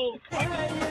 Oh,